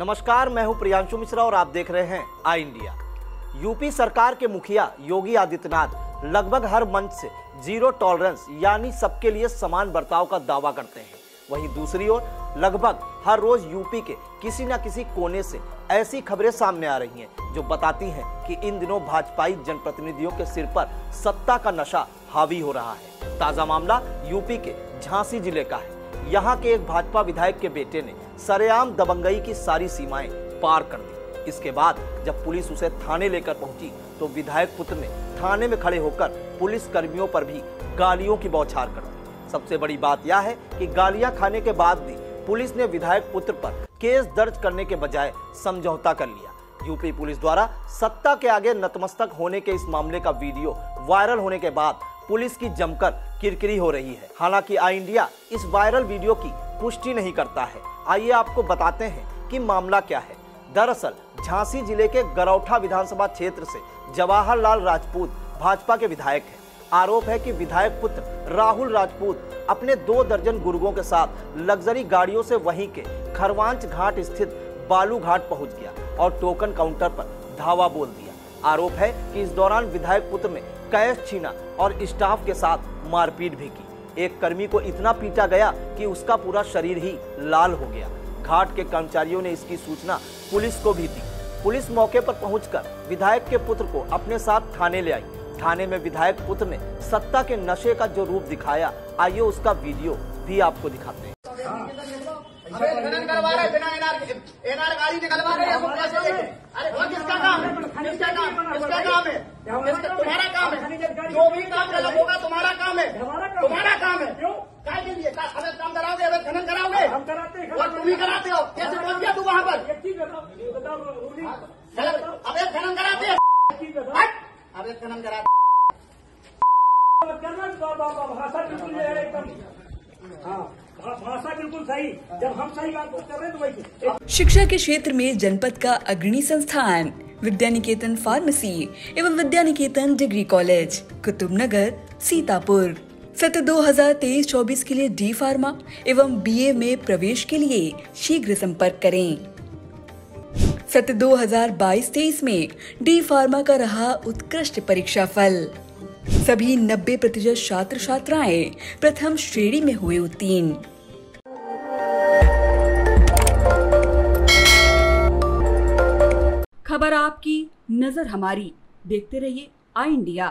नमस्कार, मैं हूँ प्रियांशु मिश्रा और आप देख रहे हैं आई इंडिया। यूपी सरकार के मुखिया योगी आदित्यनाथ लगभग हर मंच से ज़ीरो टॉलरेंस, यानी सबके लिए समान बर्ताव का दावा करते हैं। वहीं दूसरी ओर, लगभग हर रोज यूपी के किसी न किसी कोने से ऐसी खबरें सामने आ रही हैं, जो बताती हैं कि इन दिनों भाजपाई जनप्रतिनिधियों के सिर पर सत्ता का नशा हावी हो रहा है। ताज़ा मामला यूपी के झांसी ज़िले का है। यहाँ के एक भाजपा विधायक के बेटे ने सरेआम दबंगई की सारी सीमाएँ पार कर दी। इसके बाद जब पुलिस उसे थाने लेकर पहुँची तो विधायक पुत्र ने थाने में खड़े होकर पुलिस कर्मियों पर भी गालियों की बौछार कर दी। सबसे बड़ी बात यह है कि गालियाँ खाने के बाद भी पुलिस ने विधायक पुत्र पर केस दर्ज करने के बजाय समझौता कर लिया। यूपी पुलिस द्वारा सत्ता के आगे नतमस्तक होने के इस मामले का वीडियो वायरल होने के बाद पुलिस की जमकर किरकिरी हो रही है। हालाँकि आई इंडिया इस वायरल वीडियो की पुष्टि नहीं करता है। आइए आपको बताते हैं कि मामला क्या है। दरअसल, झांसी ज़िले के गरौठा विधानसभा क्षेत्र से जवाहरलाल राजपूत भाजपा के विधायक हैं। आरोप है कि विधायक पुत्र राहुल राजपूत अपने दो दर्जन गुर्गों के साथ लग्जरी गाड़ियों से वहीं के खरवांच घाट स्थित बालू घाट पहुँच गया और टोकन काउंटर पर धावा बोल दिया। आरोप है कि इस दौरान विधायक पुत्र ने कैश छीना और स्टाफ के साथ मारपीट भी की। एक कर्मी को इतना पीटा गया कि उसका पूरा शरीर ही लाल हो गया। घाट के कर्मचारियों ने इसकी सूचना पुलिस को भी दी। पुलिस मौके पर पहुंचकर विधायक के पुत्र को अपने साथ थाने ले आई। थाने में विधायक पुत्र ने सत्ता के नशे का जो रूप दिखाया, आइए उसका वीडियो भी आपको दिखाते हैं। अरे हैं है है किसका तुम्हारा काम है। जो भी काम गलत होगा तुम्हारा काम है। तुम्हारा काम है। काय? के लिए? अबे काम कराओगे? अबे खनन कराओगे? हम कराते हैं और तुम ही कराते हो। कैसे पहुँच गया तू वहाँ पर? गलत अबे खनन कराते हैं। एक चीज़ बताओ। हट! अबे खनन कराते तो भाषा बिल्कुल जो है एकदम। हाँ भाषा बिल्कुल सही। जब हम सही बात कर रहे हैं तो वैसे शिक्षा के क्षेत्र में जनपद का अग्रणी संस्थान। विद्या निकेतन फार्मेसी एवं विद्या निकेतन डिग्री कॉलेज कुतुब नगर सीतापुर। सत्र 2023-24 के लिए डी फार्मा एवं बीए में प्रवेश के लिए शीघ्र संपर्क करें। सत्र 2022-23 में डी फार्मा का रहा उत्कृष्ट परीक्षा फल। सभी 90 प्रतिशत छात्र छात्राएँ प्रथम श्रेणी में हुए उत्तीर्ण। खबर आपकी नज़र हमारी। देखते रहिए आई इंडिया।